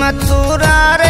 मथुरा रे